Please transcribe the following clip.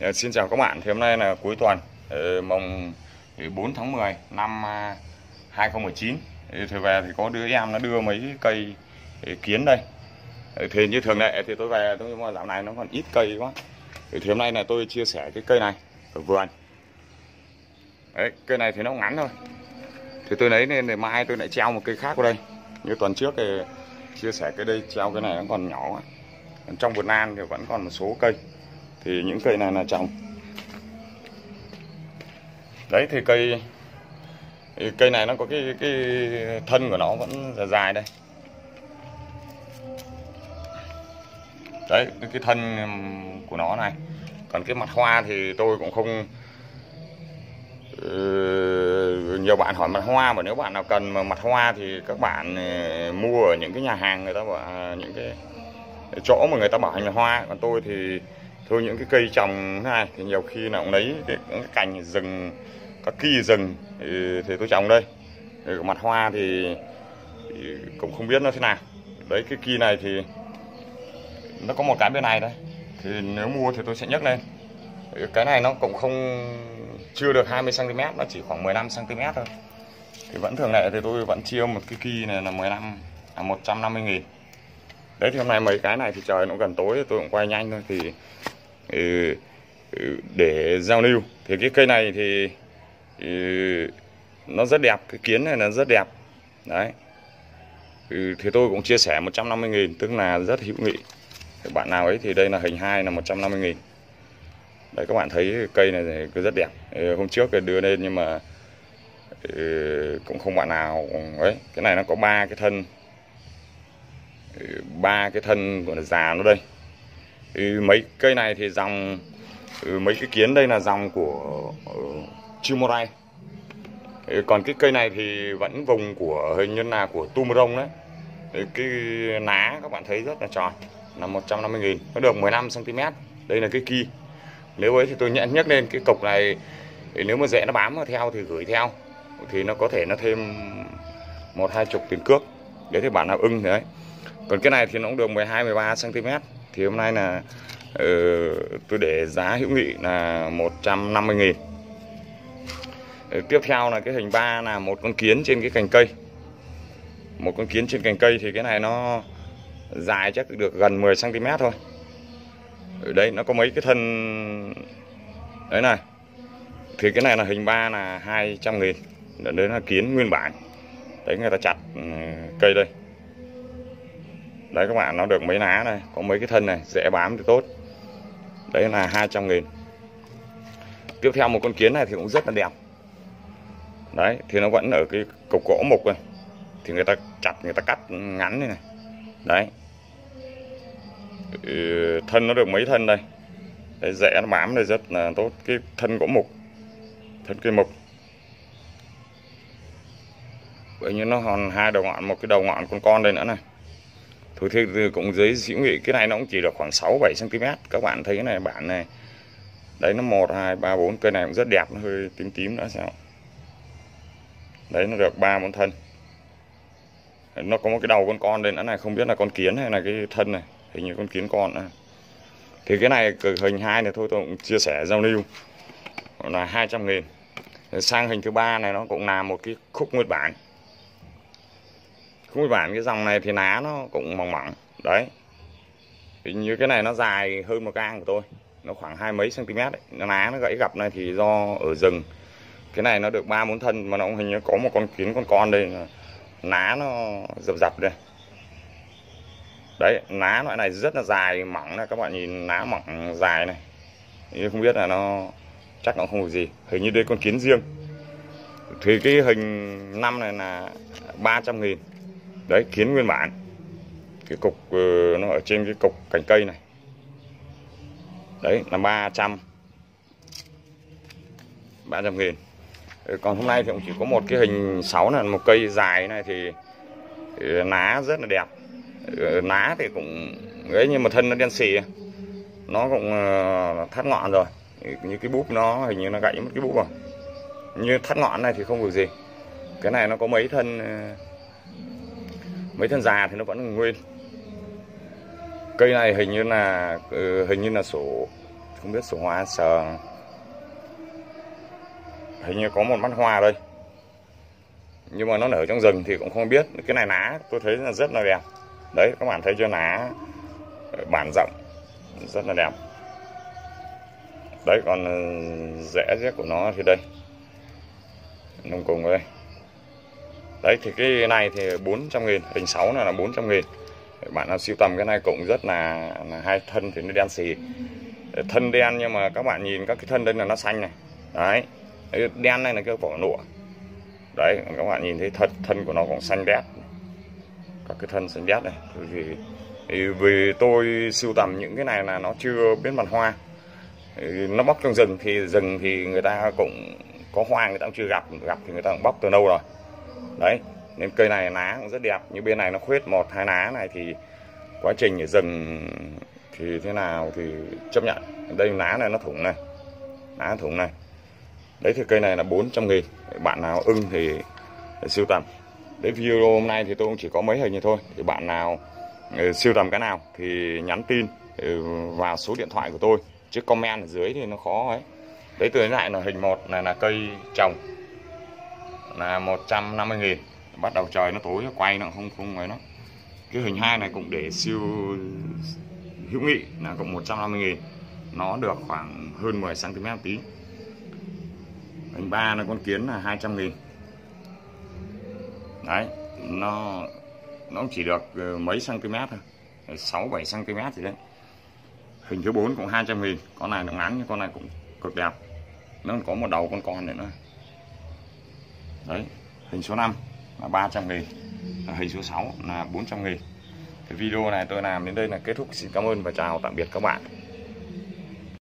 Ờ, xin chào các bạn, thì hôm nay là cuối tuần. Ờ, mùng 4 tháng 10 năm à, 2019 Thì về thì có đứa em nó đưa mấy cây ờ, kiến đây. Thì như thường lệ thì tôi về nhưng mà dạo này nó còn ít cây quá. Thì hôm nay là tôi chia sẻ cái cây này ở vườn. Đấy, cây này thì nó ngắn thôi. Thì tôi lấy nên để mai tôi lại treo một cây khác vào đây. Như tuần trước thì chia sẻ cái đây treo cái này nó còn nhỏ quá. Trong vườn An thì vẫn còn một số cây thì những cây này là trồng. Đấy thì cây cây này nó có cái cái thân của nó vẫn dài đây. Đấy cái thân của nó này. Còn cái mặt hoa thì tôi cũng không ừ, nhiều bạn hỏi mặt hoa mà nếu bạn nào cần mà mặt hoa thì các bạn ừ, mua ở những cái nhà hàng người ta bảo à, những cái chỗ mà người ta bảo hành là hoa. Còn tôi thì thôi những cái cây trồng này thì nhiều khi là cũng lấy cái, cái cành rừng các kỳ rừng thì, thì tôi trồng đây. Ở mặt hoa thì, thì cũng không biết nó thế nào. Đấy cái kỳ này thì nó có một cái bên này đây thì nếu mua thì tôi sẽ nhấc lên. Cái này nó cũng không chưa được 20 cm nó chỉ khoảng 15 cm thôi. Thì vẫn thường lệ thì tôi vẫn chia một cái kỳ này là 15 à 150 nghìn đấy thì hôm nay mấy cái này thì trời nó gần tối tôi cũng quay nhanh thôi. Thì ừ, ừ để giao lưu. Thì cái cây này thì, ừ, nó rất đẹp cái kiến này là rất đẹp. Đấy. Ừ, thì tôi cũng chia sẻ 150 nghìn tức là rất hữu nghị. Thì bạn nào ấy thì đây là hình 2 là 150 nghìn. Đấy các bạn thấy cây này cứ rất đẹp. Ừ, hôm trước thì đưa lên nhưng mà ừ, cũng không bạn nào. Ấy cái này nó có ba cái thân ba cái thân của nó già nó đây. Ừ, mấy cây này thì dòng ừ, mấy cái kiến đây là dòng của ờ, Chimorai ừ, còn cái cây này thì vẫn vùng của hình như là của tumorong đấy. Cái ná các bạn thấy rất là tròn, là 150 nghìn, nó được 15 cm đây là cái kia nếu ấy thì tôi nhận nhắc lên cái cục này thì nếu mà dễ nó bám theo thì gửi theo, thì nó có thể nó thêm một hai chục tiền cước. Để thì bạn nào ưng đấy còn cái này thì nó cũng được 12 13 cm thì hôm nay là uh, tôi để giá hữu nghị là 150 000 uh, tiếp theo là cái hình ba là một con kiến trên cái cành cây. Một con kiến trên cành cây thì cái này nó dài chắc được gần 10 cm thôi. Ở đây nó có mấy cái thân đấy này. Thì cái này là hình ba là 200 nghìn. Đấy là kiến nguyên bản. Đấy người ta chặt ừ, cây đây đấy các bạn nó được mấy ná này có mấy cái thân này dễ bám thì tốt. Đấy là 200 nghìn. Tiếp theo một con kiến này thì cũng rất là đẹp. Đấy thì nó vẫn ở cái cục gỗ mục này. Thì người ta chặt người ta cắt ngắn này, này. đấy. Ừ, thân nó được mấy thân đây? Đấy, rễ nó bám đây rất là tốt. Cái thân gỗ mục. Thân cây mục. Bởi như nó còn hai đầu ngọn một cái đầu ngọn con con đây nữa này. Thôi thế cũng dưới xỉu nghị cái này nó cũng chỉ được khoảng 6 7 cm. Các bạn thấy cái này bản này. Đấy nó 1 2 3 4 cây này cũng rất đẹp, nó hơi tím tím nữa sao. Đấy nó được 3 4 thân. Nó có một cái đầu con con đây nữa này, không biết là con kiến hay là cái thân này, hình như con kiến con này. Thì cái này hình hai này thôi tôi cũng chia sẻ giao lưu là 200 000 Sang hình thứ ba này nó cũng là một cái khúc nguyên bản nguyên bản cái dòng này thì ná nó cũng mỏng mỏng. Đấy. Thì như cái này nó dài hơn một gang của tôi. Nó khoảng hai mấy cm đấy. Lá ná, nó gãy gặp này thì do ở rừng. Cái này nó được ba bốn thân mà nó cũng hình như có một con kiến con con đây. Ná nó dập dập đây. Đấy, ná loại này rất là dài, mỏng này. Các bạn nhìn ná mỏng dài này. Nhưng không biết là nó, chắc nó không có gì. Hình như đây con kiến riêng. Thì cái hình năm này là 300 nghìn đấy kiến nguyên bản. Cái cục uh, nó ở trên cái cục cành cây này. Đấy là 300 300 nghìn. Ờ, còn hôm nay thì cũng chỉ có một cái hình 6 là một cây dài này thì, thì ná rất là đẹp. Ná thì cũng ấy nhưng mà thân nó đen xì. Nó cũng uh, thắt ngọn rồi. Như cái búp nó hình như nó gãy mất cái búp rồi. Như thắt ngọn này thì không được gì. Cái này nó có mấy thân uh, mấy thân già thì nó vẫn nguyên. Cây này hình như là ừ, hình như là sổ, không biết sổ hoa sờ. Hình như có một mắt hoa đây. Nhưng mà nó nở trong rừng thì cũng không biết. Cái này lá tôi thấy là rất là đẹp. Đấy, các bạn thấy chưa lá ờ, bản rộng. Rất là đẹp. Đấy, còn ờ, rễ rễ của nó thì đây. Nông cùng đây đấy thì cái này thì 400 nghìn hình 6 này là 400 nghìn. Bạn nào siêu tầm cái này cũng rất là, là hai thân thì nó đen xì. Thân đen nhưng mà các bạn nhìn các cái thân đây là nó xanh này. Đấy đen này là cái vỏ nụa đấy các bạn nhìn thấy thật thân của nó còn xanh đét. Các cái thân xanh đét này. Thì, thì vì tôi sưu tầm những cái này là nó chưa biết mặt hoa. Nó bóc trong rừng thì rừng thì người ta cũng có hoa người ta cũng chưa gặp gặp thì người ta cũng bóc từ lâu rồi đấy, nên cây này lá cũng rất đẹp. Như bên này nó khuyết một, hai lá này thì quá trình để rừng thì thế nào thì chấp nhận. Đây lá này nó thủng này, lá thủng này. Đấy, thì cây này là 400 nghìn. Bạn nào ưng thì siêu tầm. Đấy video hôm nay thì tôi cũng chỉ có mấy hình như thôi. Thì bạn nào ừ, siêu tầm cái nào thì nhắn tin ừ, vào số điện thoại của tôi. Chứ comment ở dưới thì nó khó ấy. Đấy từ lại là hình một này là cây trồng là 150 nghìn. Bắt đầu trời nó tối nó quay nó không không ấy nó cái hình hai này cũng để siêu hữu nghị là cộng 150 nghìn. Nó được khoảng hơn 10 cm tí. Hình ba là con kiến là 200 nghìn. Đấy, nó nó chỉ được ờ, mấy cm thôi. 6 7 cm gì đấy. Hình thứ 4 cũng 200 nghìn. Con này nó ngắn nhưng con này cũng cực đẹp. Nó có một đầu con con này nữa đấy, hình số 5 là 300 nghìn là hình số 6 là 400 nghìn. Cái video này tôi làm đến đây là kết thúc. Xin cảm ơn và chào tạm biệt các bạn.